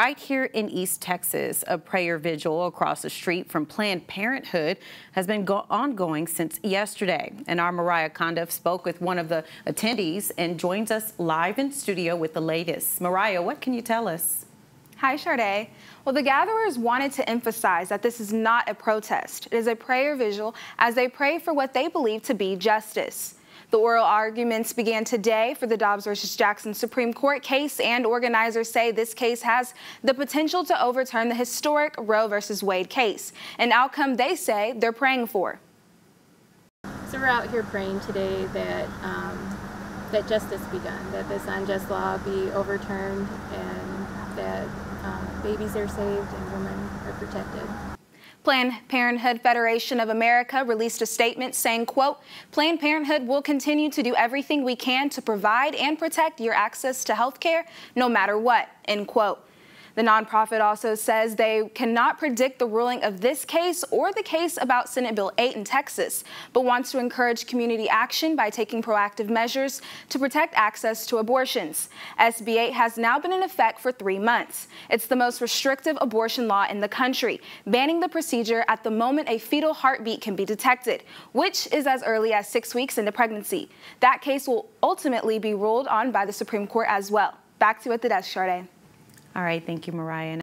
Right here in East Texas, a prayer vigil across the street from Planned Parenthood has been ongoing since yesterday. And our Mariah Condiff spoke with one of the attendees and joins us live in studio with the latest. Mariah, what can you tell us? Hi, Sade. Well, the gatherers wanted to emphasize that this is not a protest. It is a prayer vigil as they pray for what they believe to be justice. The oral arguments began today for the Dobbs versus Jackson Supreme Court case, and organizers say this case has the potential to overturn the historic Roe versus Wade case, an outcome they say they're praying for. So we're out here praying today that um, that justice be done, that this unjust law be overturned, and that um, babies are saved and women are protected. Planned Parenthood Federation of America released a statement saying, quote, Planned Parenthood will continue to do everything we can to provide and protect your access to health care no matter what, end quote. The nonprofit also says they cannot predict the ruling of this case or the case about Senate Bill 8 in Texas, but wants to encourage community action by taking proactive measures to protect access to abortions. SB 8 has now been in effect for three months. It's the most restrictive abortion law in the country, banning the procedure at the moment a fetal heartbeat can be detected, which is as early as six weeks into pregnancy. That case will ultimately be ruled on by the Supreme Court as well. Back to you at the desk, Sade. All right, thank you, Mariah.